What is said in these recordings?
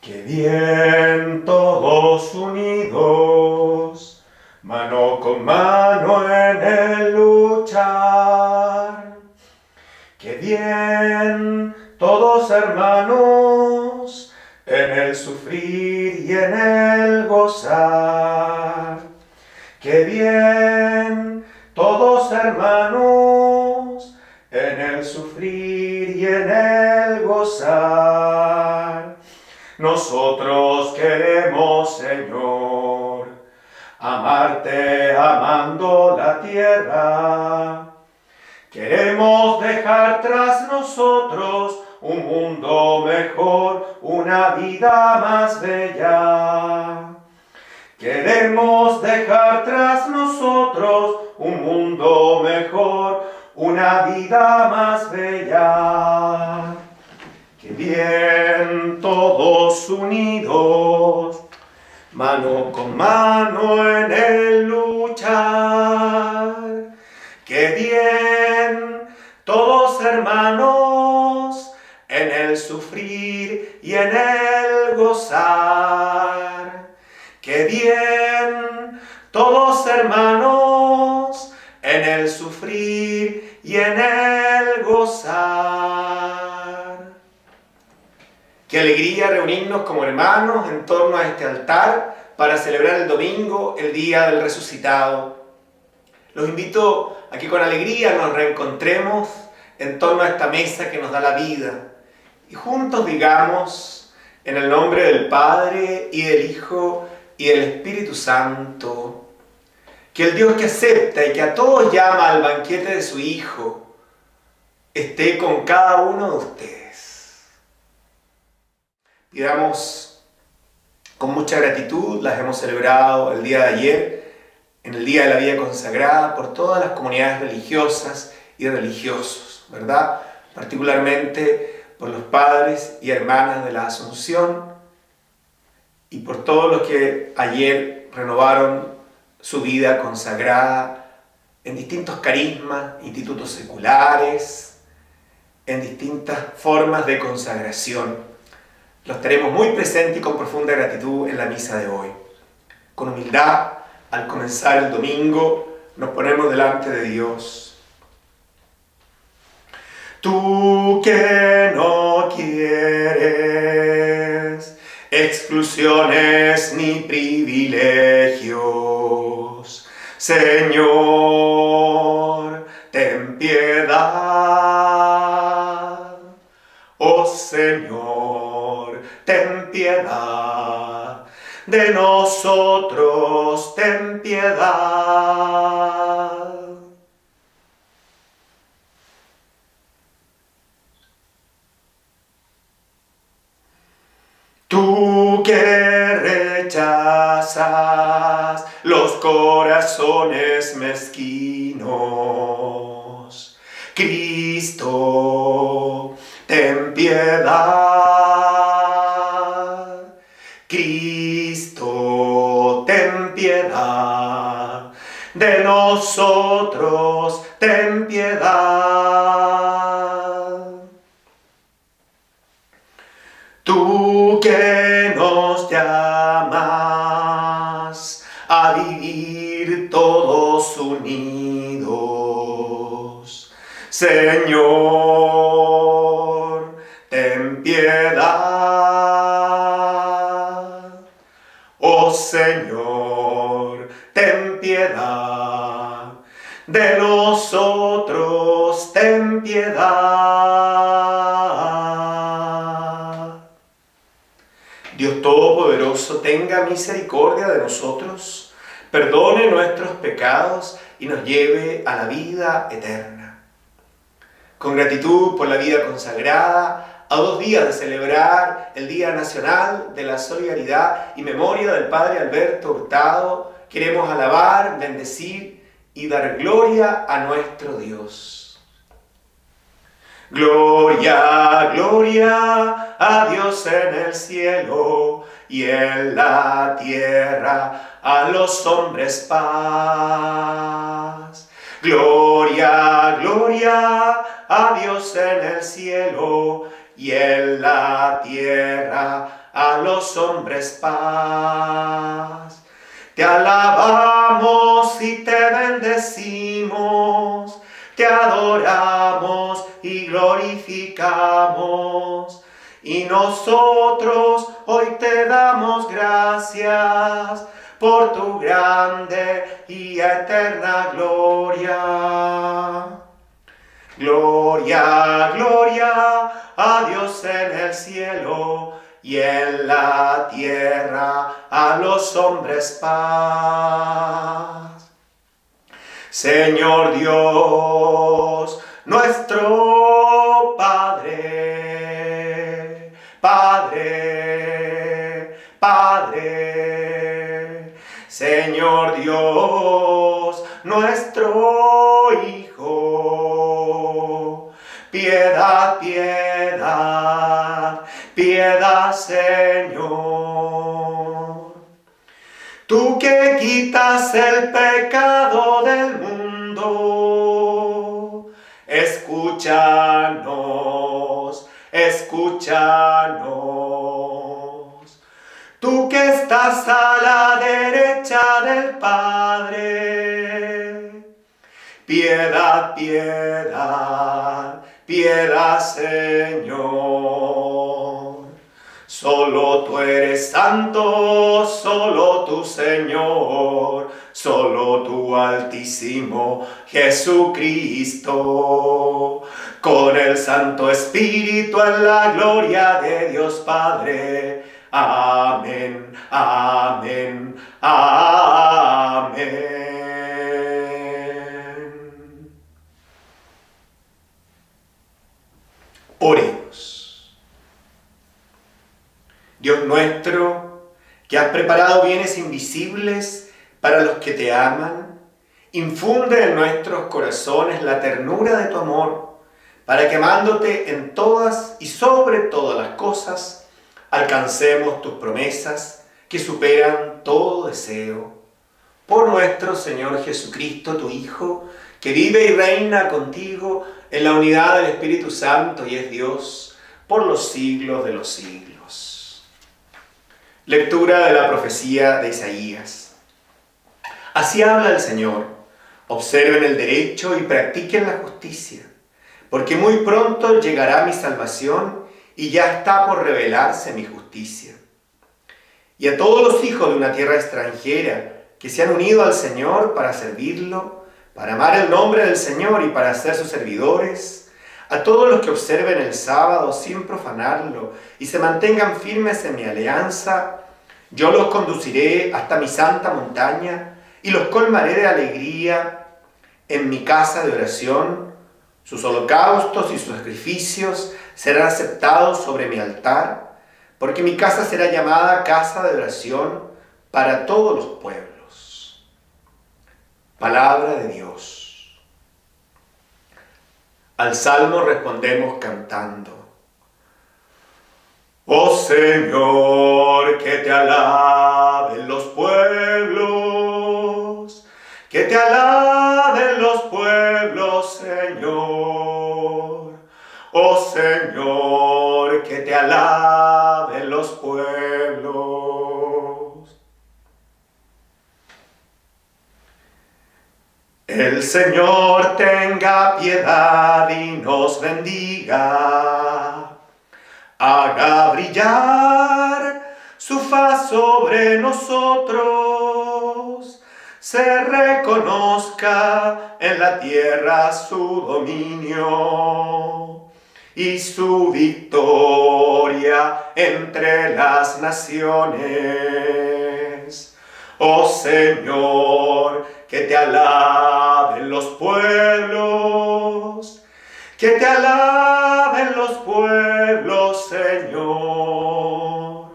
Que bien todos unidos, mano con mano en el luchar. Que bien todos hermanos en el sufrir y en el gozar. Que bien todos hermanos Nosotros queremos, Señor, amarte amando la tierra. Queremos dejar tras nosotros un mundo mejor, una vida más bella. Queremos dejar tras nosotros un mundo mejor, una vida más bella. Bien todos unidos, mano con mano en el luchar. Que bien todos hermanos en el sufrir y en el gozar. Que bien todos hermanos en el sufrir y en el gozar. Qué alegría reunirnos como hermanos en torno a este altar para celebrar el domingo, el día del resucitado. Los invito a que con alegría nos reencontremos en torno a esta mesa que nos da la vida y juntos digamos en el nombre del Padre y del Hijo y del Espíritu Santo, que el Dios que acepta y que a todos llama al banquete de su Hijo, esté con cada uno de ustedes. Pidamos con mucha gratitud, las hemos celebrado el día de ayer, en el Día de la Vida Consagrada, por todas las comunidades religiosas y religiosos, ¿verdad? Particularmente por los padres y hermanas de la Asunción y por todos los que ayer renovaron su vida consagrada en distintos carismas, institutos seculares, en distintas formas de consagración. Los tenemos muy presentes y con profunda gratitud en la misa de hoy. Con humildad, al comenzar el domingo, nos ponemos delante de Dios. Tú que no quieres exclusiones ni privilegios, Señor, ten piedad. Oh Señor, ten piedad de nosotros, ten piedad. Tú que rechazas los corazones mezquinos, Cristo, ten piedad. Nosotros, ten piedad. Tú que nos llamas a vivir todos unidos, Señor, piedad. Dios Todopoderoso, tenga misericordia de nosotros, perdone nuestros pecados y nos lleve a la vida eterna. Con gratitud por la vida consagrada, a dos días de celebrar el Día Nacional de la Solidaridad y Memoria del Padre Alberto Hurtado, queremos alabar, bendecir y dar gloria a nuestro Dios. Gloria, gloria a Dios en el cielo y en la tierra a los hombres paz. Gloria, gloria a Dios en el cielo y en la tierra a los hombres paz. Te alabamos y te bendecimos, te adoramos glorificamos. Y nosotros hoy te damos gracias por tu grande y eterna gloria. Gloria, gloria a Dios en el cielo y en la tierra a los hombres paz. Señor Dios, nuestro Padre, Padre, Padre, Señor Dios, nuestro Hijo, piedad, piedad piedad, Señor. Tú que quitas el pecado del mundo, escúchanos, escúchanos. Tú que estás a la derecha del Padre, piedad, piedad, piedad, Señor. Solo tú eres santo, solo tu Señor, solo tu Altísimo Jesucristo. Con el Santo Espíritu en la gloria de Dios Padre. Amén, amén, amén. Oremos. Dios nuestro, que has preparado bienes invisibles para los que te aman, infunde en nuestros corazones la ternura de tu amor, para que amándote en todas y sobre todas las cosas, alcancemos tus promesas que superan todo deseo. Por nuestro Señor Jesucristo, tu Hijo, que vive y reina contigo en la unidad del Espíritu Santo y es Dios por los siglos de los siglos. Lectura de la profecía de Isaías. Así habla el Señor. Observen el derecho y practiquen la justicia, porque muy pronto llegará mi salvación y ya está por revelarse mi justicia. Y a todos los hijos de una tierra extranjera que se han unido al Señor para servirlo, para amar el nombre del Señor y para ser sus servidores, a todos los que observen el sábado sin profanarlo y se mantengan firmes en mi alianza, yo los conduciré hasta mi santa montaña y los colmaré de alegría en mi casa de oración. Sus holocaustos y sus sacrificios serán aceptados sobre mi altar, porque mi casa será llamada casa de oración para todos los pueblos. Palabra de Dios. Al salmo respondemos cantando. Oh Señor, que te alaben los pueblos, que te alaben los pueblos, Señor. Oh Señor, que te alaben los pueblos. El Señor tenga piedad y nos bendiga haga brillar su faz sobre nosotros, se reconozca en la tierra su dominio y su victoria entre las naciones. Oh Señor, que te alaben los pueblos, que te alaben los pueblos, Señor.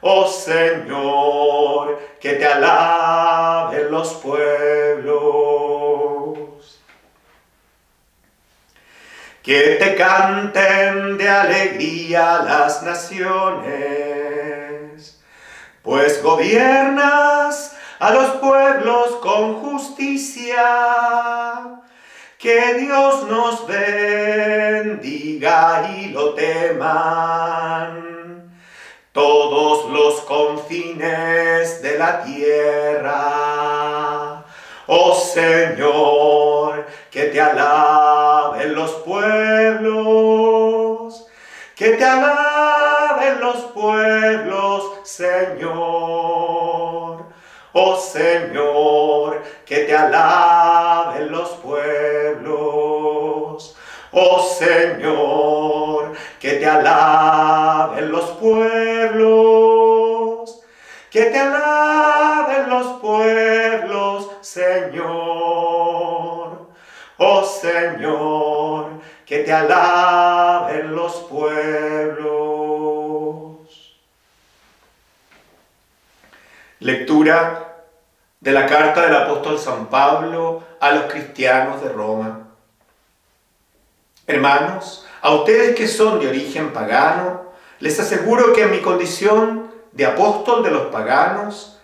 Oh Señor, que te alaben los pueblos. Que te canten de alegría las naciones, pues gobiernas a los pueblos con justicia que Dios nos bendiga y lo teman todos los confines de la tierra. Oh Señor, que te alaben los pueblos, que te alaben los pueblos, Señor. Oh Señor, que te alaben los pueblos. Oh Señor, que te alaben los pueblos. Que te alaben los pueblos, Señor. Oh Señor, que te alaben los pueblos. Lectura de la carta del apóstol San Pablo a los cristianos de Roma. Hermanos, a ustedes que son de origen pagano, les aseguro que en mi condición de apóstol de los paganos,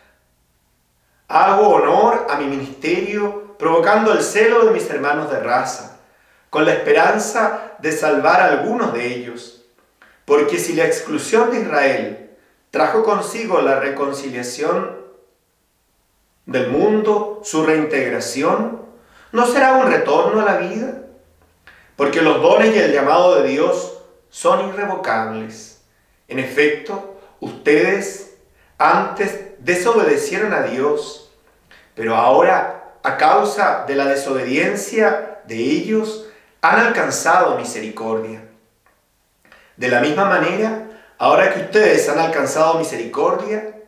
hago honor a mi ministerio provocando el celo de mis hermanos de raza, con la esperanza de salvar a algunos de ellos. Porque si la exclusión de Israel trajo consigo la reconciliación del mundo, su reintegración, ¿no será un retorno a la vida? Porque los dones y el llamado de Dios son irrevocables. En efecto, ustedes antes desobedecieron a Dios, pero ahora, a causa de la desobediencia de ellos, han alcanzado misericordia. De la misma manera, ahora que ustedes han alcanzado misericordia,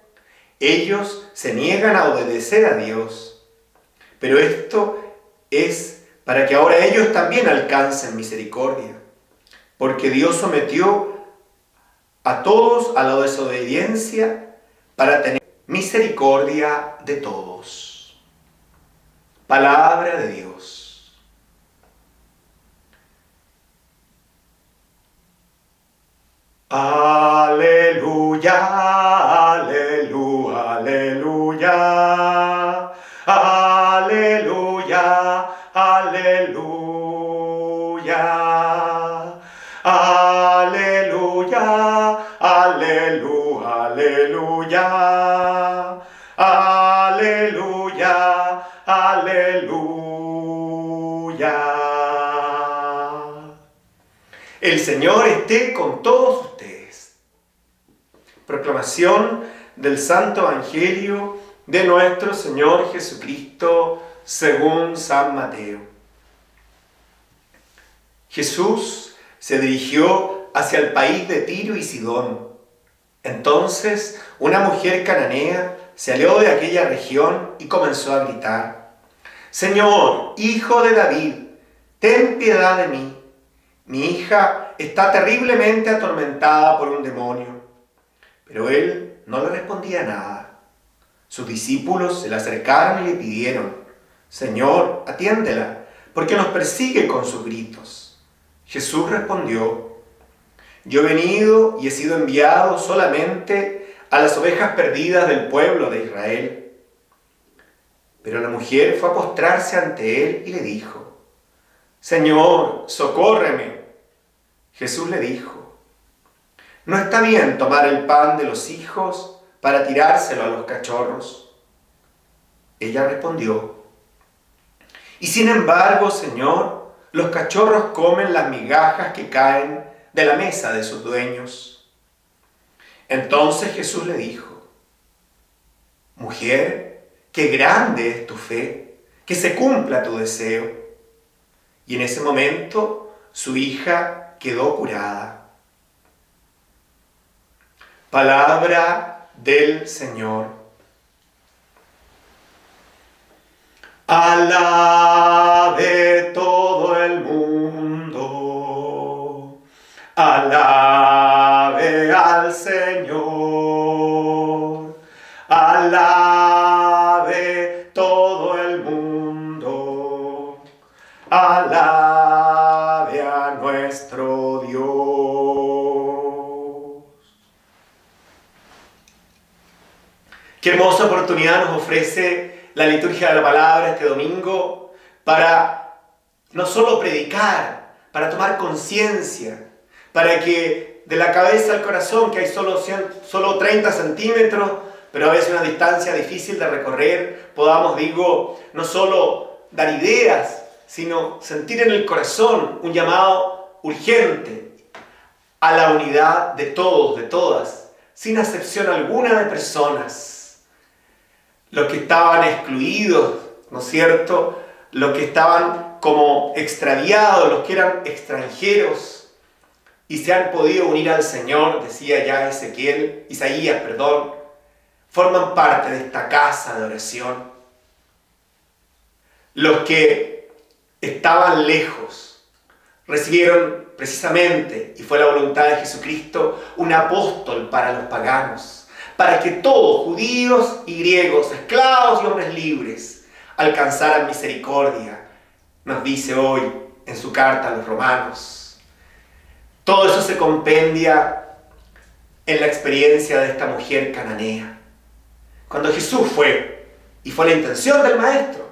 ellos se niegan a obedecer a Dios. Pero esto es para que ahora ellos también alcancen misericordia. Porque Dios sometió a todos a la desobediencia para tener misericordia de todos. Palabra de Dios. Aleluya, aleluya, aleluya, aleluya, aleluya, aleluya, aleluya, aleluya, aleluya, aleluya. El Señor esté con todos ustedes. Proclamación del Santo Evangelio de nuestro Señor Jesucristo según San Mateo. Jesús se dirigió hacia el país de Tiro y Sidón. Entonces una mujer cananea se salió de aquella región y comenzó a gritar, Señor, hijo de David, ten piedad de mí. Mi hija está terriblemente atormentada por un demonio. Pero él no le respondía nada. Sus discípulos se le acercaron y le pidieron, Señor, atiéndela, porque nos persigue con sus gritos. Jesús respondió, yo he venido y he sido enviado solamente a las ovejas perdidas del pueblo de Israel. Pero la mujer fue a postrarse ante él y le dijo, Señor, socórreme. Jesús le dijo, no está bien tomar el pan de los hijos para tirárselo a los cachorros. Ella respondió, y sin embargo, Señor, los cachorros comen las migajas que caen de la mesa de sus dueños. Entonces Jesús le dijo, mujer, qué grande es tu fe, que se cumpla tu deseo. Y en ese momento su hija quedó curada. Palabra del Señor. Alabe todo el mundo. Alabe al Señor. Qué hermosa oportunidad nos ofrece la liturgia de la palabra este domingo para no solo predicar, para tomar conciencia, para que de la cabeza al corazón, que hay solo, solo 30 centímetros, pero a veces una distancia difícil de recorrer, podamos, digo, no solo dar ideas, sino sentir en el corazón un llamado urgente a la unidad de todos, de todas, sin excepción alguna de personas. Los que estaban excluidos, ¿no es cierto? Los que estaban como extraviados, los que eran extranjeros y se han podido unir al Señor, decía ya Ezequiel, Isaías, perdón, forman parte de esta casa de oración. Los que estaban lejos recibieron precisamente, y fue la voluntad de Jesucristo, un apóstol para los paganos, para que todos, judíos y griegos, esclavos y hombres libres, alcanzaran misericordia, nos dice hoy en su carta a los romanos. Todo eso se compendia en la experiencia de esta mujer cananea. Cuando Jesús fue, y fue la intención del Maestro,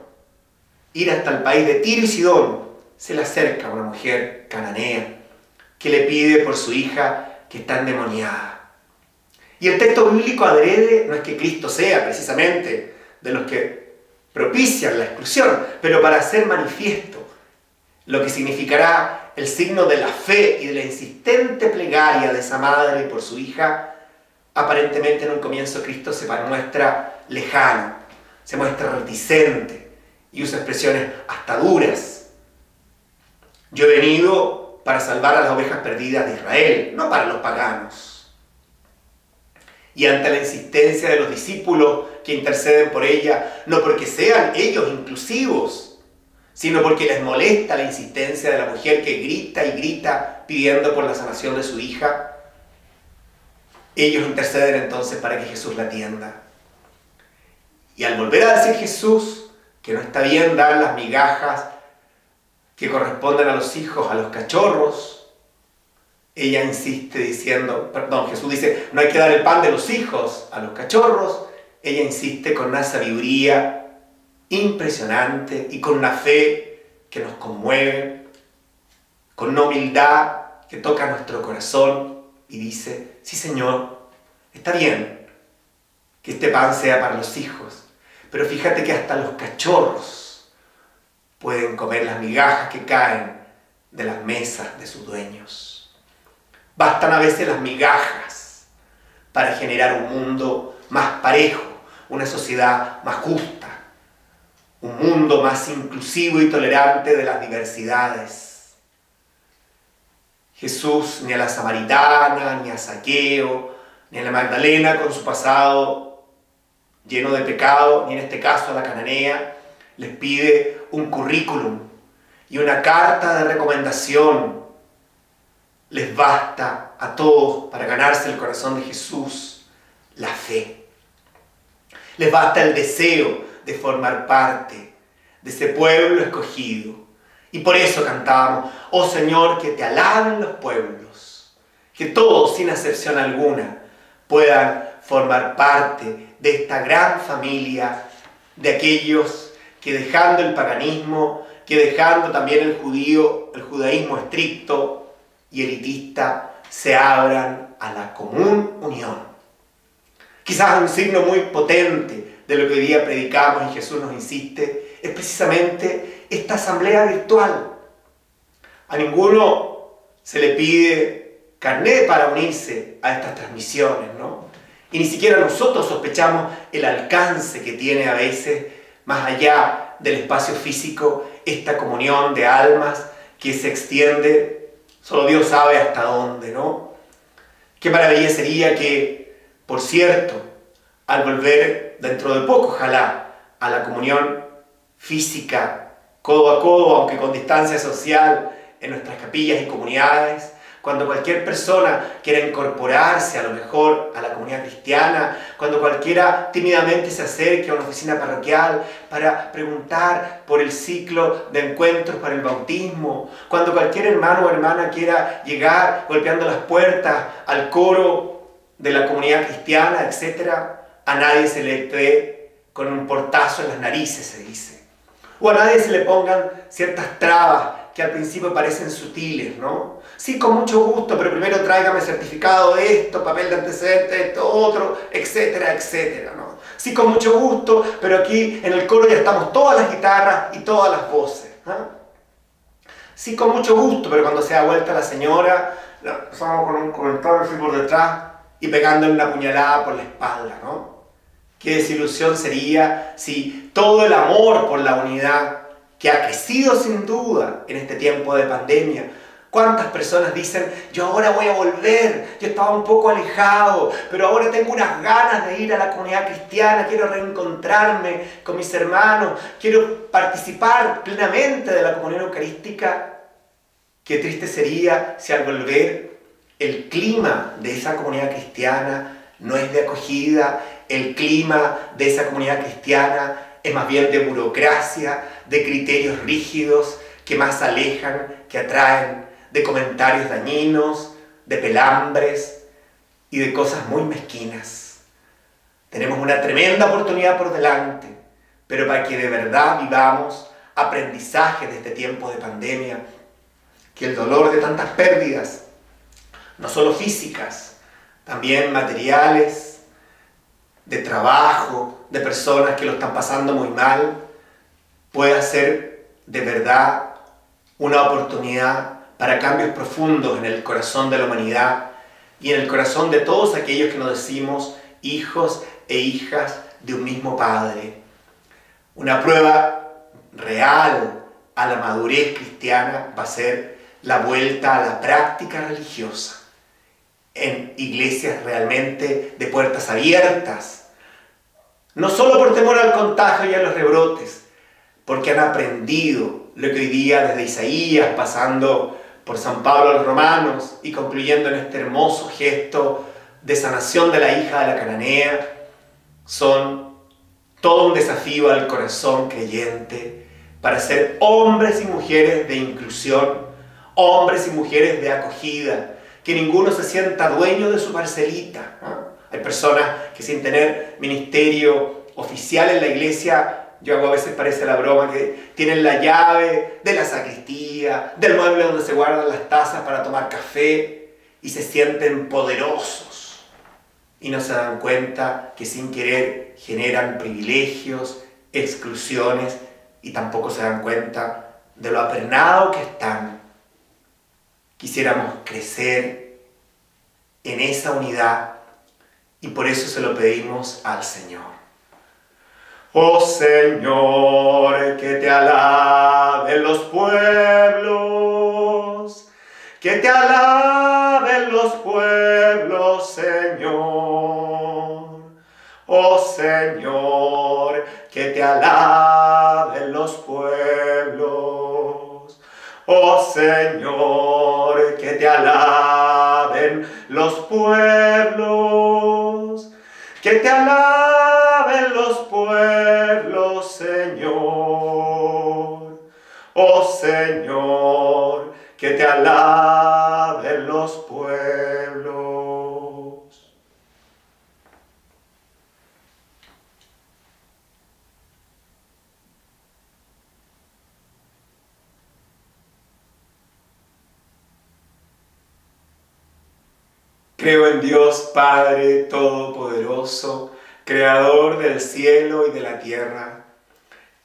ir hasta el país de Tiro y Sidón, se le acerca una mujer cananea que le pide por su hija que está endemoniada. Y el texto bíblico adrede no es que Cristo sea precisamente de los que propician la exclusión, pero para hacer manifiesto lo que significará el signo de la fe y de la insistente plegaria de esa madre por su hija, aparentemente en un comienzo Cristo se muestra lejano, se muestra reticente y usa expresiones hasta duras. Yo he venido para salvar a las ovejas perdidas de Israel, no para los paganos. Y ante la insistencia de los discípulos que interceden por ella, no porque sean ellos inclusivos, sino porque les molesta la insistencia de la mujer que grita y grita pidiendo por la sanación de su hija, ellos interceden entonces para que Jesús la atienda. Y al volver a decir Jesús que no está bien dar las migajas que corresponden a los hijos, a los cachorros. Ella insiste diciendo, perdón, Jesús dice, no hay que dar el pan de los hijos a los cachorros. Ella insiste con una sabiduría impresionante y con una fe que nos conmueve, con una humildad que toca nuestro corazón y dice, sí Señor, está bien que este pan sea para los hijos, pero fíjate que hasta los cachorros pueden comer las migajas que caen de las mesas de sus dueños. Bastan a veces las migajas para generar un mundo más parejo, una sociedad más justa, un mundo más inclusivo y tolerante de las diversidades. Jesús ni a la samaritana, ni a Saqueo, ni a la Magdalena con su pasado lleno de pecado, ni en este caso a la cananea, les pide un currículum y una carta de recomendación. Les basta a todos para ganarse el corazón de Jesús la fe. Les basta el deseo de formar parte de ese pueblo escogido. Y por eso cantamos, oh Señor, que te alaben los pueblos, que todos, sin excepción alguna, puedan formar parte de esta gran familia de aquellos que dejando el paganismo, que dejando también el judío, el judaísmo estricto y elitista, se abran a la común unión. Quizás un signo muy potente de lo que hoy día predicamos y Jesús nos insiste es precisamente esta asamblea virtual. A ninguno se le pide carnet para unirse a estas transmisiones, ¿no? Y ni siquiera nosotros sospechamos el alcance que tiene a veces más allá del espacio físico, esta comunión de almas que se extiende, solo Dios sabe hasta dónde, ¿no? Qué maravilla sería que, por cierto, al volver dentro de poco, ojalá, a la comunión física, codo a codo, aunque con distancia social, en nuestras capillas y comunidades, cuando cualquier persona quiera incorporarse a lo mejor a la comunidad cristiana, cuando cualquiera tímidamente se acerque a una oficina parroquial para preguntar por el ciclo de encuentros para el bautismo, cuando cualquier hermano o hermana quiera llegar golpeando las puertas al coro de la comunidad cristiana, etc., a nadie se le cree con un portazo en las narices, se dice. O a nadie se le pongan ciertas trabas que al principio parecen sutiles, ¿no? Sí, con mucho gusto, pero primero tráigame certificado de esto, papel de antecedente, esto, otro, etcétera, etcétera, ¿no? Sí, con mucho gusto, pero aquí en el coro ya estamos todas las guitarras y todas las voces. Sí, con mucho gusto, pero cuando se da vuelta la señora, pasamos con un comentario así por detrás y pegándole una puñalada por la espalda, ¿no? Qué desilusión sería si todo el amor por la unidad, que ha crecido sin duda en este tiempo de pandemia, ¿Cuántas personas dicen, yo ahora voy a volver, yo estaba un poco alejado, pero ahora tengo unas ganas de ir a la comunidad cristiana, quiero reencontrarme con mis hermanos, quiero participar plenamente de la comunión eucarística? Qué triste sería si al volver el clima de esa comunidad cristiana no es de acogida, el clima de esa comunidad cristiana es más bien de burocracia, de criterios rígidos que más alejan, que atraen de comentarios dañinos, de pelambres y de cosas muy mezquinas. Tenemos una tremenda oportunidad por delante, pero para que de verdad vivamos aprendizaje de este tiempo de pandemia, que el dolor de tantas pérdidas, no solo físicas, también materiales, de trabajo, de personas que lo están pasando muy mal, pueda ser de verdad una oportunidad para cambios profundos en el corazón de la humanidad y en el corazón de todos aquellos que nos decimos hijos e hijas de un mismo Padre. Una prueba real a la madurez cristiana va a ser la vuelta a la práctica religiosa en iglesias realmente de puertas abiertas, no solo por temor al contagio y a los rebrotes, porque han aprendido lo que hoy día desde Isaías, pasando por San Pablo a los romanos y concluyendo en este hermoso gesto de sanación de la hija de la cananea, son todo un desafío al corazón creyente para ser hombres y mujeres de inclusión, hombres y mujeres de acogida, que ninguno se sienta dueño de su parcelita. Hay personas que sin tener ministerio oficial en la iglesia yo hago a veces parece la broma que tienen la llave de la sacristía, del mueble donde se guardan las tazas para tomar café y se sienten poderosos. Y no se dan cuenta que sin querer generan privilegios, exclusiones y tampoco se dan cuenta de lo aprenado que están. Quisiéramos crecer en esa unidad y por eso se lo pedimos al Señor. Oh Señor, que te alaben los pueblos, que te alaben los pueblos, Señor. Oh Señor, que te alaben los pueblos. Oh Señor, que te alaben los pueblos, que te alaben Oh Señor, que te alaben los pueblos. Creo en Dios Padre Todopoderoso creador del cielo y de la tierra.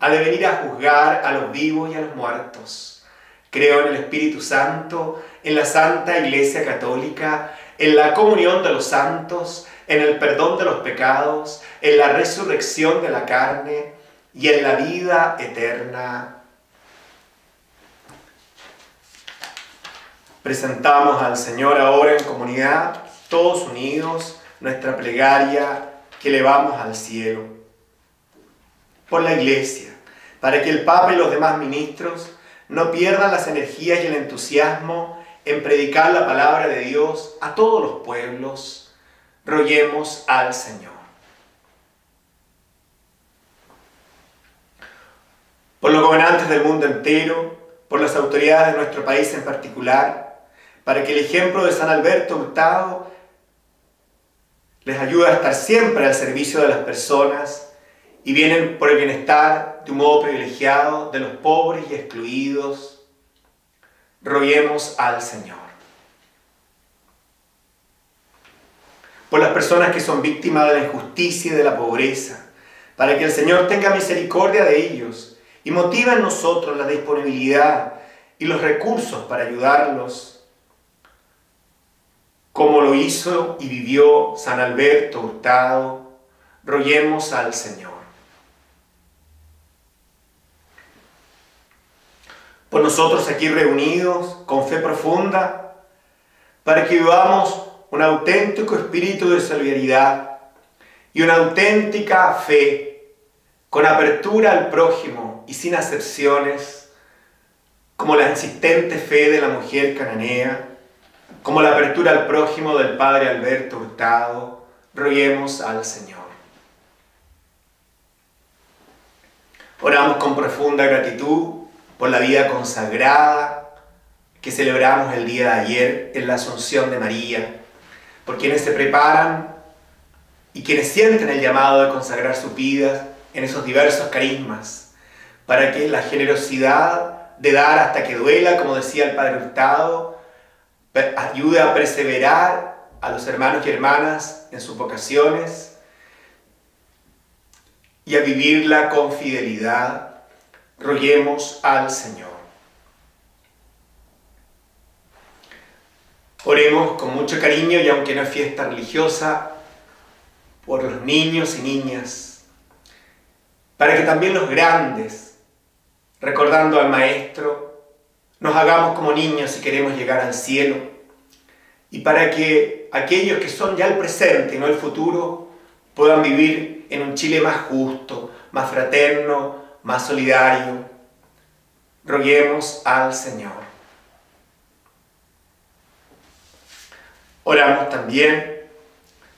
ha de venir a juzgar a los vivos y a los muertos. Creo en el Espíritu Santo, en la Santa Iglesia Católica, en la comunión de los santos, en el perdón de los pecados, en la resurrección de la carne y en la vida eterna. Presentamos al Señor ahora en comunidad, todos unidos, nuestra plegaria que elevamos al cielo por la iglesia, para que el Papa y los demás ministros no pierdan las energías y el entusiasmo en predicar la palabra de Dios a todos los pueblos. Roguemos al Señor. Por los gobernantes del mundo entero, por las autoridades de nuestro país en particular, para que el ejemplo de San Alberto Hurtado les ayude a estar siempre al servicio de las personas y vienen por el bienestar de un modo privilegiado de los pobres y excluidos, roguemos al Señor. Por las personas que son víctimas de la injusticia y de la pobreza, para que el Señor tenga misericordia de ellos y motive en nosotros la disponibilidad y los recursos para ayudarlos, como lo hizo y vivió San Alberto Hurtado, roguemos al Señor. Por nosotros aquí reunidos con fe profunda, para que vivamos un auténtico espíritu de solidaridad y una auténtica fe, con apertura al prójimo y sin acepciones, como la insistente fe de la mujer cananea, como la apertura al prójimo del Padre Alberto Hurtado, roguemos al Señor. Oramos con profunda gratitud por la vida consagrada que celebramos el día de ayer en la Asunción de María, por quienes se preparan y quienes sienten el llamado de consagrar sus vidas en esos diversos carismas, para que la generosidad de dar hasta que duela, como decía el Padre Hurtado, ayude a perseverar a los hermanos y hermanas en sus vocaciones y a vivirla con fidelidad roguemos al Señor. Oremos con mucho cariño y aunque no es fiesta religiosa, por los niños y niñas, para que también los grandes, recordando al Maestro, nos hagamos como niños si queremos llegar al cielo, y para que aquellos que son ya el presente y no el futuro puedan vivir en un Chile más justo, más fraterno, más solidario, roguemos al Señor. Oramos también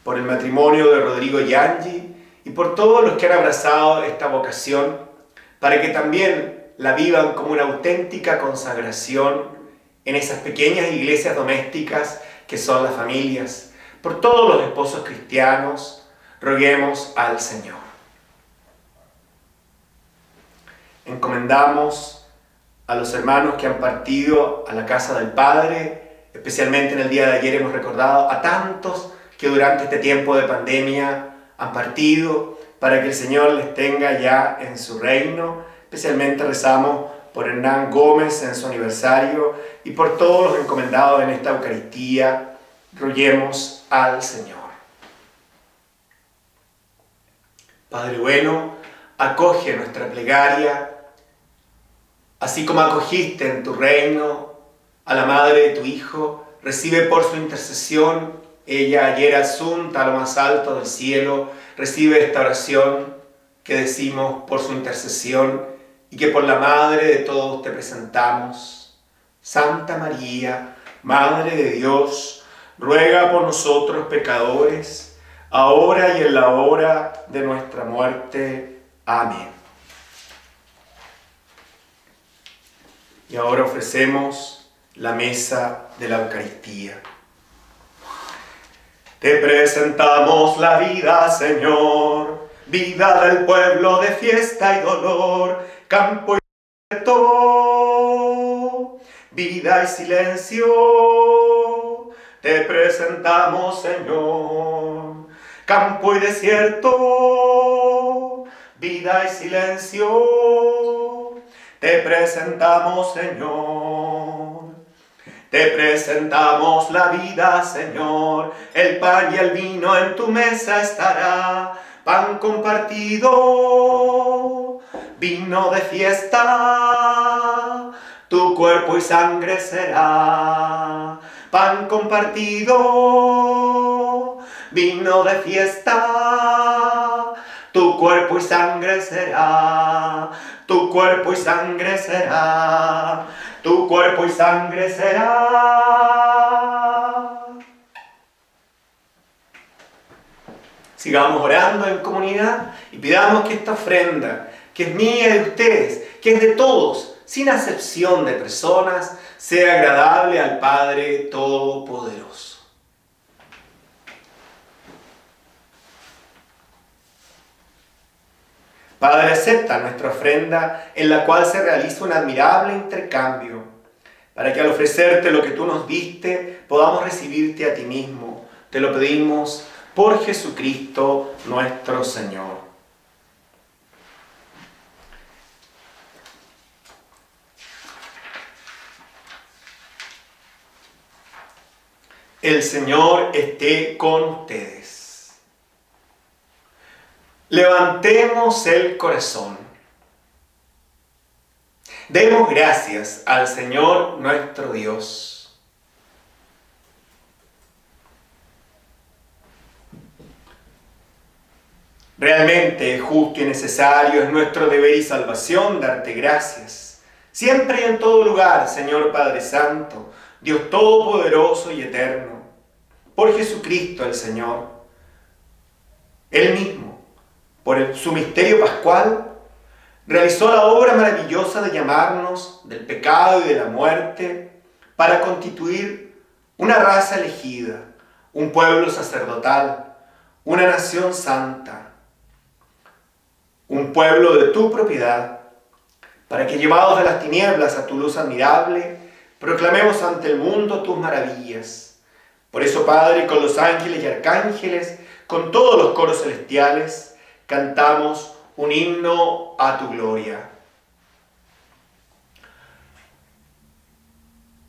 por el matrimonio de Rodrigo y Angie y por todos los que han abrazado esta vocación para que también la vivan como una auténtica consagración en esas pequeñas iglesias domésticas que son las familias. Por todos los esposos cristianos, roguemos al Señor. Encomendamos a los hermanos que han partido a la casa del Padre, especialmente en el día de ayer hemos recordado a tantos que durante este tiempo de pandemia han partido para que el Señor les tenga ya en su reino. Especialmente rezamos por Hernán Gómez en su aniversario y por todos los encomendados en esta Eucaristía. Roguemos al Señor. Padre bueno, acoge nuestra plegaria Así como acogiste en tu reino a la madre de tu Hijo, recibe por su intercesión, ella ayer asunta a lo más alto del cielo, recibe esta oración que decimos por su intercesión y que por la madre de todos te presentamos. Santa María, Madre de Dios, ruega por nosotros pecadores, ahora y en la hora de nuestra muerte. Amén. Y ahora ofrecemos la mesa de la Eucaristía. Te presentamos la vida, Señor, vida del pueblo de fiesta y dolor, campo y desierto, vida y silencio. Te presentamos, Señor, campo y desierto, vida y silencio te presentamos, Señor. Te presentamos la vida, Señor. El pan y el vino en tu mesa estará. Pan compartido, vino de fiesta. Tu cuerpo y sangre será. Pan compartido, vino de fiesta. Tu cuerpo y sangre será, tu cuerpo y sangre será, tu cuerpo y sangre será. Sigamos orando en comunidad y pidamos que esta ofrenda, que es mía y de ustedes, que es de todos, sin acepción de personas, sea agradable al Padre Todopoderoso. Padre, acepta nuestra ofrenda en la cual se realiza un admirable intercambio, para que al ofrecerte lo que tú nos diste, podamos recibirte a ti mismo. Te lo pedimos por Jesucristo nuestro Señor. El Señor esté con ustedes. Levantemos el corazón. Demos gracias al Señor nuestro Dios. Realmente justo y necesario es nuestro deber y salvación darte gracias. Siempre y en todo lugar, Señor Padre Santo, Dios Todopoderoso y Eterno, por Jesucristo el Señor. Él mismo por su misterio pascual, realizó la obra maravillosa de llamarnos del pecado y de la muerte para constituir una raza elegida, un pueblo sacerdotal, una nación santa, un pueblo de tu propiedad, para que llevados de las tinieblas a tu luz admirable, proclamemos ante el mundo tus maravillas. Por eso, Padre, con los ángeles y arcángeles, con todos los coros celestiales, cantamos un himno a tu gloria.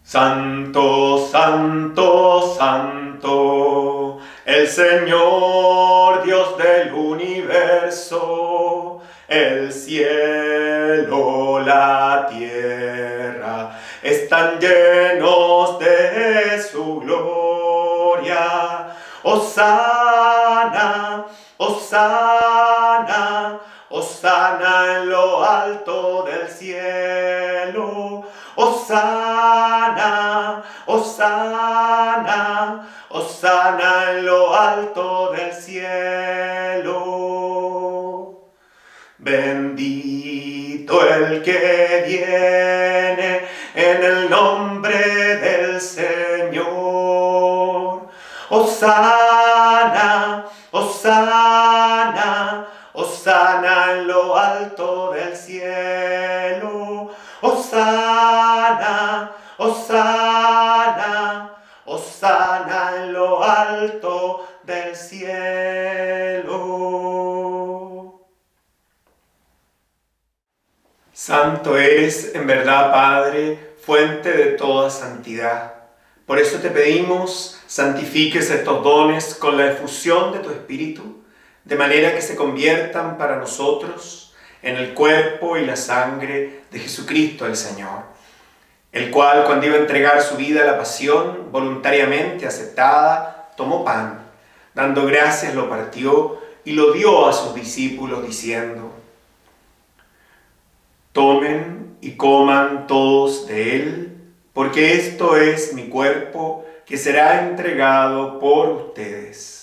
Santo, santo, santo, el Señor Dios del universo, el cielo, la tierra, están llenos de su gloria. Osana, Osana, Osana en lo alto del cielo. Osana, Osana, Osana en lo alto del cielo. Bendito el que viene en el nombre del Señor. En lo alto del cielo. Osana, Osana, Osana en lo alto del cielo. Santo eres en verdad, Padre, fuente de toda santidad. Por eso te pedimos, santifiques estos dones con la efusión de tu Espíritu, de manera que se conviertan para nosotros en el cuerpo y la sangre de Jesucristo el Señor, el cual cuando iba a entregar su vida a la pasión, voluntariamente aceptada, tomó pan, dando gracias lo partió y lo dio a sus discípulos diciendo, tomen y coman todos de él, porque esto es mi cuerpo que será entregado por ustedes.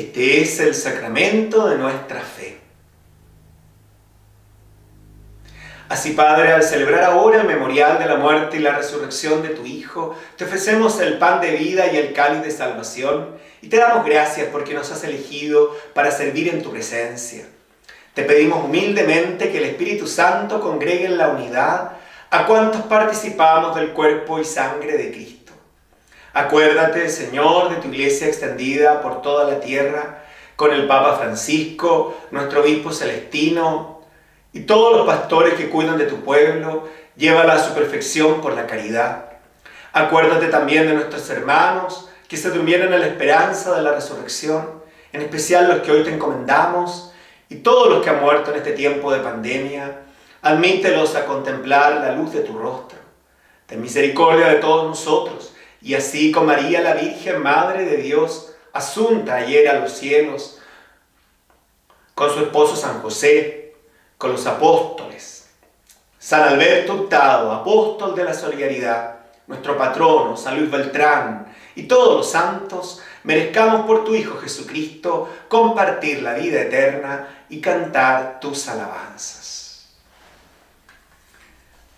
Este es el sacramento de nuestra fe. Así, Padre, al celebrar ahora el memorial de la muerte y la resurrección de tu Hijo, te ofrecemos el pan de vida y el cáliz de salvación, y te damos gracias porque nos has elegido para servir en tu presencia. Te pedimos humildemente que el Espíritu Santo congregue en la unidad a cuantos participamos del cuerpo y sangre de Cristo. Acuérdate, Señor, de tu iglesia extendida por toda la tierra, con el Papa Francisco, nuestro obispo celestino, y todos los pastores que cuidan de tu pueblo, llévala a su perfección por la caridad. Acuérdate también de nuestros hermanos que se durmieron en la esperanza de la resurrección, en especial los que hoy te encomendamos y todos los que han muerto en este tiempo de pandemia. Admítelos a contemplar la luz de tu rostro. Ten misericordia de todos nosotros y así con María la Virgen, Madre de Dios, asunta ayer a los cielos, con su esposo San José, con los apóstoles. San Alberto Hurtado, apóstol de la solidaridad, nuestro patrono, San Luis Beltrán y todos los santos, merezcamos por tu Hijo Jesucristo compartir la vida eterna y cantar tus alabanzas.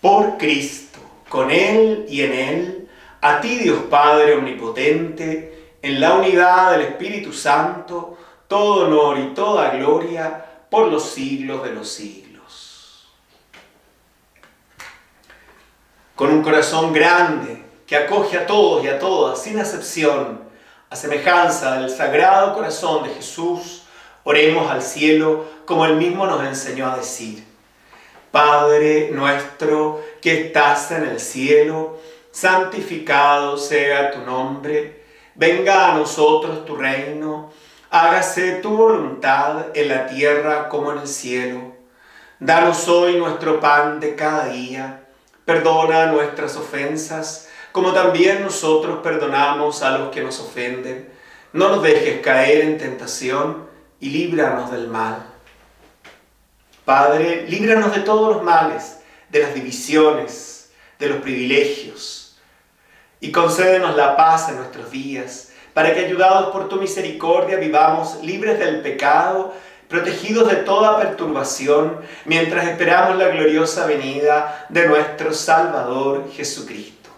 Por Cristo, con Él y en Él, a ti Dios Padre Omnipotente, en la unidad del Espíritu Santo, todo honor y toda gloria, por los siglos de los siglos. Con un corazón grande que acoge a todos y a todas, sin excepción, a semejanza del sagrado corazón de Jesús, oremos al cielo como él mismo nos enseñó a decir. Padre nuestro que estás en el cielo, santificado sea tu nombre, venga a nosotros tu reino hágase tu voluntad en la tierra como en el cielo. Danos hoy nuestro pan de cada día. Perdona nuestras ofensas, como también nosotros perdonamos a los que nos ofenden. No nos dejes caer en tentación y líbranos del mal. Padre, líbranos de todos los males, de las divisiones, de los privilegios, y concédenos la paz en nuestros días para que ayudados por tu misericordia vivamos libres del pecado, protegidos de toda perturbación, mientras esperamos la gloriosa venida de nuestro Salvador Jesucristo.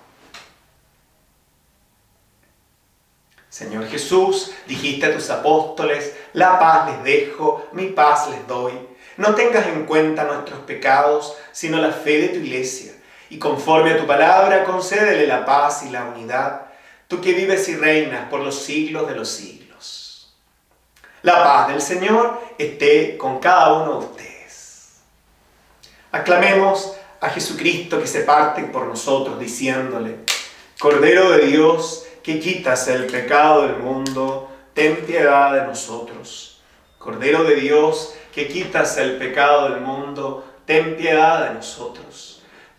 Señor Jesús, dijiste a tus apóstoles, la paz les dejo, mi paz les doy. No tengas en cuenta nuestros pecados, sino la fe de tu iglesia, y conforme a tu palabra concédele la paz y la unidad tú que vives y reinas por los siglos de los siglos. La paz del Señor esté con cada uno de ustedes. Aclamemos a Jesucristo que se parte por nosotros diciéndole, Cordero de Dios, que quitas el pecado del mundo, ten piedad de nosotros. Cordero de Dios, que quitas el pecado del mundo, ten piedad de nosotros.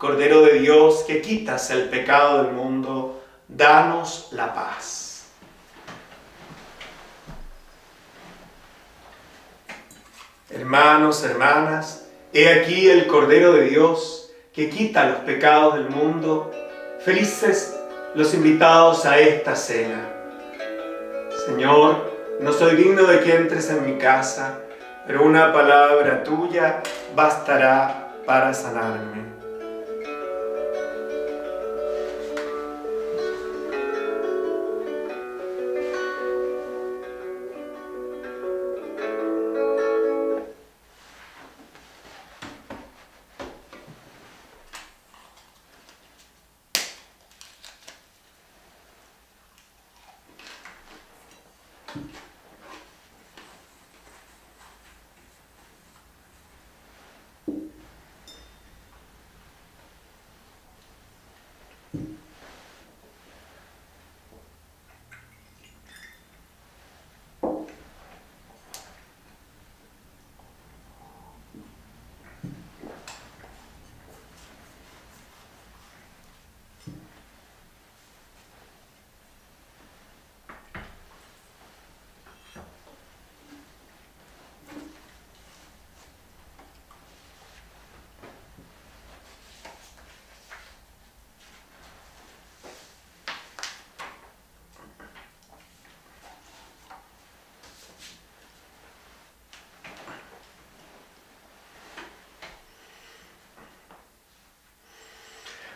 Cordero de Dios, que quitas el pecado del mundo, danos la paz. Hermanos, hermanas, he aquí el Cordero de Dios que quita los pecados del mundo. Felices los invitados a esta cena. Señor, no soy digno de que entres en mi casa, pero una palabra tuya bastará para sanarme.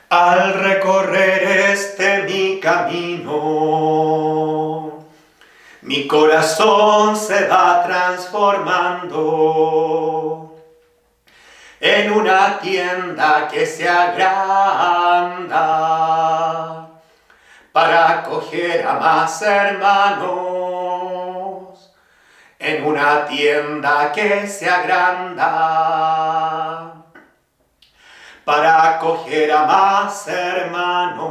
Al recorrer este mi camino, mi corazón se va transformando en una tienda que se agranda para acoger a más hermanos, en una tienda que se agranda para acoger a más hermanos.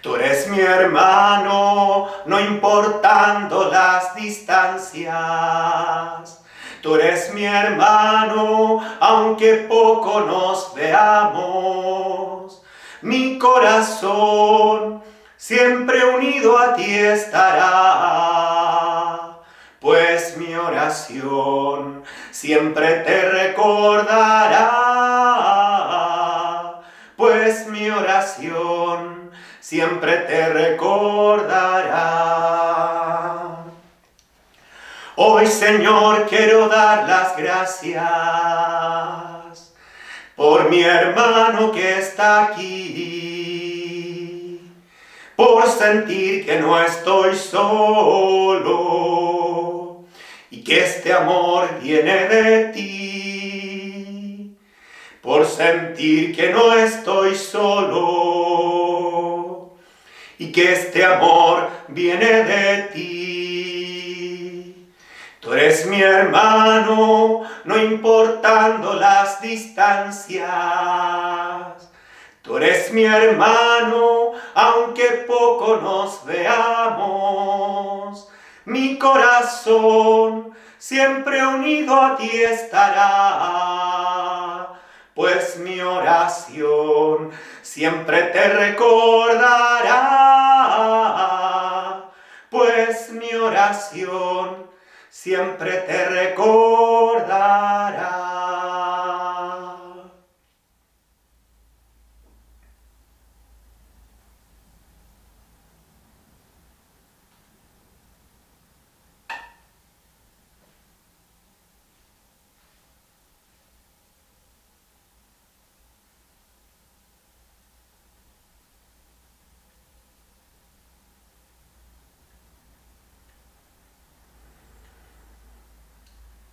Tú eres mi hermano, no importando las distancias. Tú eres mi hermano, aunque poco nos veamos. Mi corazón siempre unido a ti estará, pues mi oración siempre te recordará, siempre te recordará. Hoy Señor quiero dar las gracias por mi hermano que está aquí, por sentir que no estoy solo y que este amor viene de ti, por sentir que no estoy solo y que este amor viene de ti. Tú eres mi hermano, no importando las distancias. Tú eres mi hermano, aunque poco nos veamos. Mi corazón siempre unido a ti estará, pues mi oración siempre te recordará, pues mi oración siempre te recordará.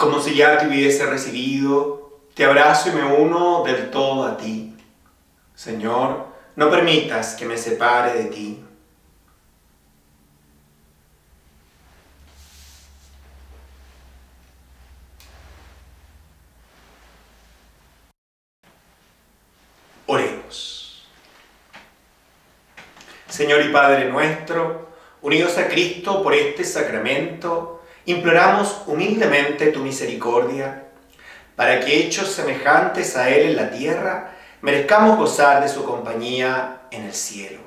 como si ya te hubiese recibido, te abrazo y me uno del todo a ti. Señor, no permitas que me separe de ti. Oremos. Señor y Padre nuestro, unidos a Cristo por este sacramento, imploramos humildemente tu misericordia, para que hechos semejantes a Él en la tierra, merezcamos gozar de su compañía en el cielo.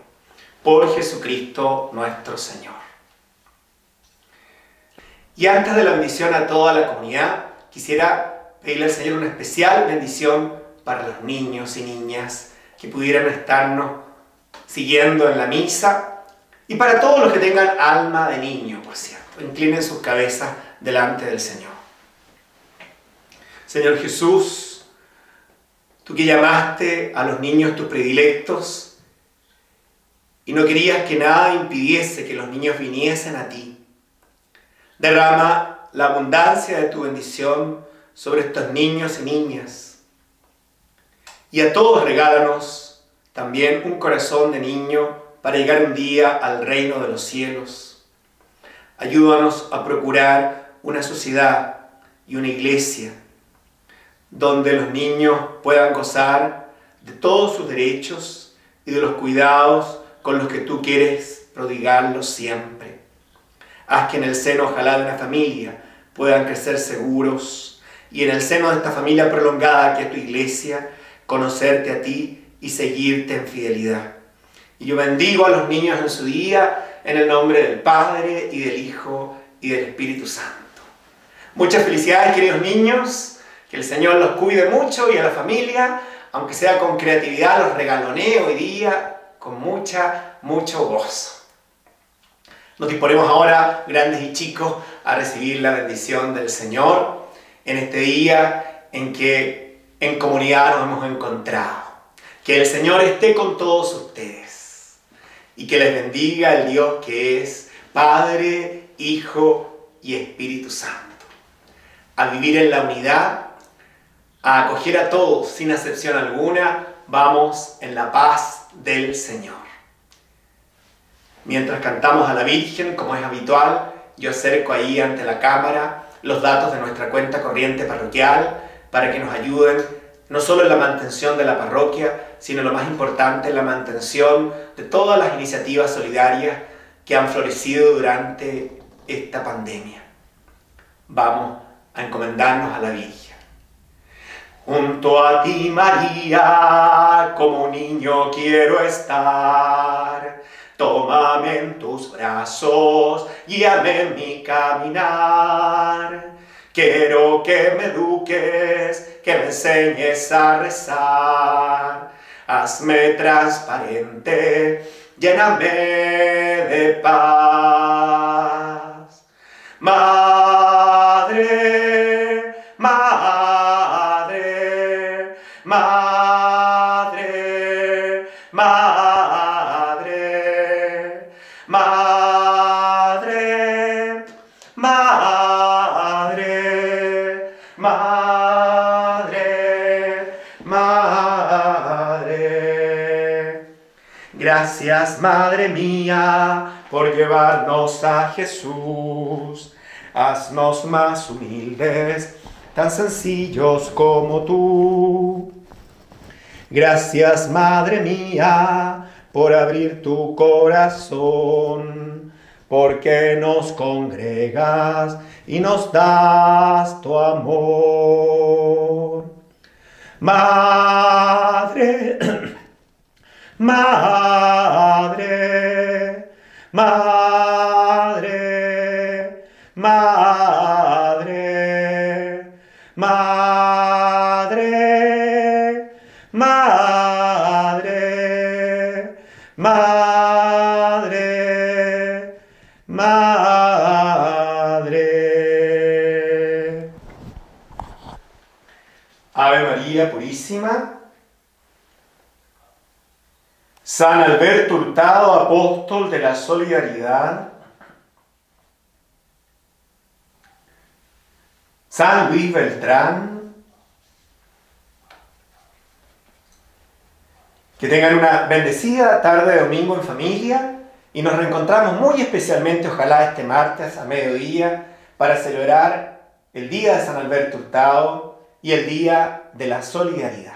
Por Jesucristo nuestro Señor. Y antes de la bendición a toda la comunidad, quisiera pedirle al Señor una especial bendición para los niños y niñas que pudieran estarnos siguiendo en la misa y para todos los que tengan alma de niño, por cierto inclinen sus cabezas delante del Señor. Señor Jesús, tú que llamaste a los niños tus predilectos y no querías que nada impidiese que los niños viniesen a ti, derrama la abundancia de tu bendición sobre estos niños y niñas. Y a todos regálanos también un corazón de niño para llegar un día al reino de los cielos Ayúdanos a procurar una sociedad y una iglesia donde los niños puedan gozar de todos sus derechos y de los cuidados con los que tú quieres prodigarlos siempre. Haz que en el seno, ojalá, de una familia puedan crecer seguros y en el seno de esta familia prolongada que es tu iglesia, conocerte a ti y seguirte en fidelidad. Y yo bendigo a los niños en su día en el nombre del Padre y del Hijo y del Espíritu Santo. Muchas felicidades queridos niños, que el Señor los cuide mucho y a la familia, aunque sea con creatividad, los regalonee hoy día con mucha, mucho gozo. Nos disponemos ahora, grandes y chicos, a recibir la bendición del Señor en este día en que en comunidad nos hemos encontrado. Que el Señor esté con todos ustedes y que les bendiga el Dios que es Padre, Hijo y Espíritu Santo. A vivir en la unidad, a acoger a todos sin excepción alguna, vamos en la paz del Señor. Mientras cantamos a la Virgen, como es habitual, yo acerco ahí ante la cámara los datos de nuestra cuenta corriente parroquial para que nos ayuden no solo en la mantención de la parroquia, sino lo más importante, en la mantención de todas las iniciativas solidarias que han florecido durante esta pandemia. Vamos a encomendarnos a la Virgen. Junto a ti, María, como niño quiero estar Tómame en tus brazos, guíame en mi caminar. Quiero que me eduques, que me enseñes a rezar. Hazme transparente, lléname de paz. Madre, Gracias, Madre mía, por llevarnos a Jesús. Haznos más humildes, tan sencillos como tú. Gracias, Madre mía, por abrir tu corazón, porque nos congregas y nos das tu amor. Madre, madre, madre, madre, San Alberto Hurtado, apóstol de la solidaridad. San Luis Beltrán. Que tengan una bendecida tarde de domingo en familia y nos reencontramos muy especialmente, ojalá este martes a mediodía, para celebrar el Día de San Alberto Hurtado y el Día de la Solidaridad.